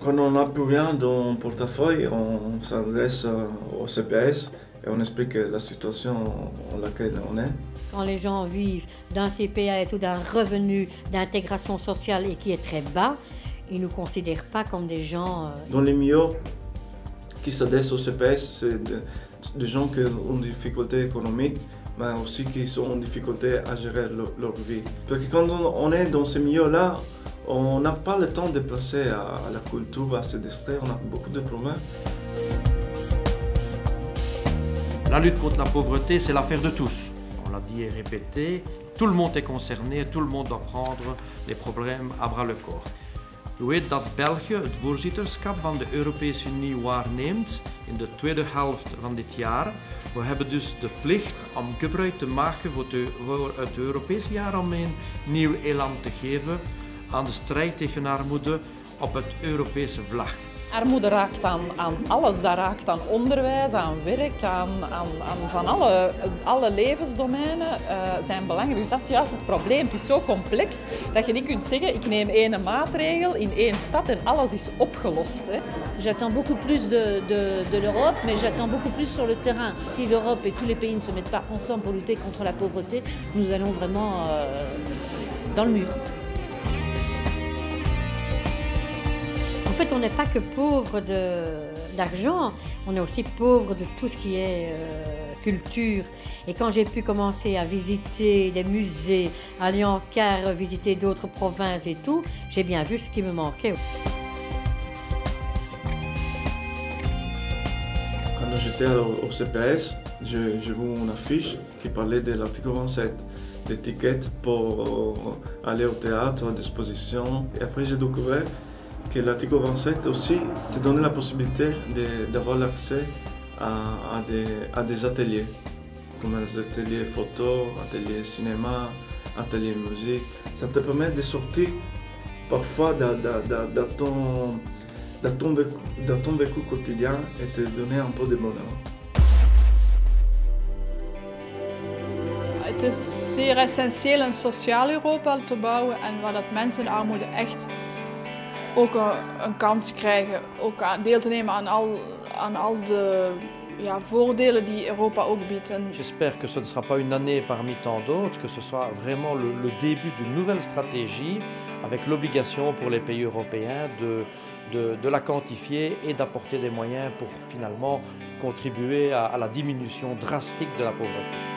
Quand on n'a plus rien dans le portefeuille, on s'adresse au CPS et on explique la situation dans laquelle on est. Quand les gens vivent d'un CPS ou d'un revenu d'intégration sociale et qui est très bas, ils ne nous considèrent pas comme des gens... Euh, dans les milieux qui s'adressent au CPS, c'est des gens qui ont des difficultés économiques, mais aussi qui sont en difficulté à gérer leur, vie. Parce que quand on est dans ces milieux-là, on n'a pas le temps de penser à la culture, à se distraire, on a beaucoup de problèmes. La lutte contre la pauvreté, c'est l'affaire de tous. On l'a dit et répété, tout le monde est concerné, tout le monde doit prendre les problèmes à bras le corps. U weet dat België het voorzitterschap van de Europese Unie waarneemt in de tweede helft van dit jaar. We hebben dus de plicht om gebruik te maken voor, het Europese jaar om een nieuw elan te geven aan de strijd tegen armoede op het Europese vlag. Armoede raakt aan, aan alles. Dat raakt aan onderwijs, aan werk, aan, aan, aan van alle, alle levensdomeinen uh, zijn belangrijk. Dus dat is juist het probleem. Het is zo complex dat je niet kunt zeggen ik neem één maatregel in één stad en alles is opgelost. J'attends beaucoup plus de, de, de l'Europe, mais j'attends beaucoup plus sur le terrain. Si l'Europe et tous les pays ne se mettent pas ensemble pour lutter contre la pauvreté, nous allons vraiment euh, dans le mur. Fait, on n'est pas que pauvre d'argent, on est aussi pauvre de tout ce qui est euh, culture. Et quand j'ai pu commencer à visiter des musées, aller en car visiter d'autres provinces et tout, j'ai bien vu ce qui me manquait. Quand j'étais au CPS, j'ai vu une affiche qui parlait de l'article 27 d'étiquette pour aller au théâtre, à disposition. Et après, j'ai découvert que l'article 27 aussi te donne la possibilité d'avoir l'accès à, des, à, des, ateliers, comme les ateliers photo, ateliers cinéma, ateliers musique. Ça te permet de sortir parfois de, ton, ton, vécu, ton vécu quotidien et te donner un peu de bonheur. Het is zeer essentieel een Europa te bouwen en waar dat mensen armoede echt J'espère que ce ne sera pas une année parmi tant d'autres, que ce soit vraiment le, début d'une nouvelle stratégie avec l'obligation pour les pays européens de, de, la quantifier et d'apporter des moyens pour finalement contribuer à la diminution drastique de la pauvreté.